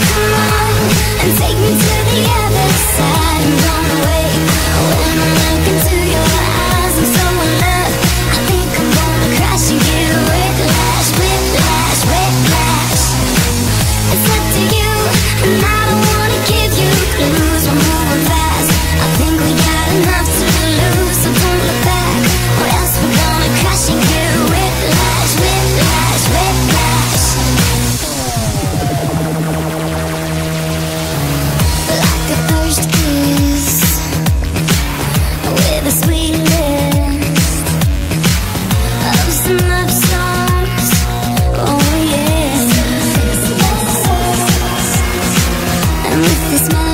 Come on and take me to the other side. This man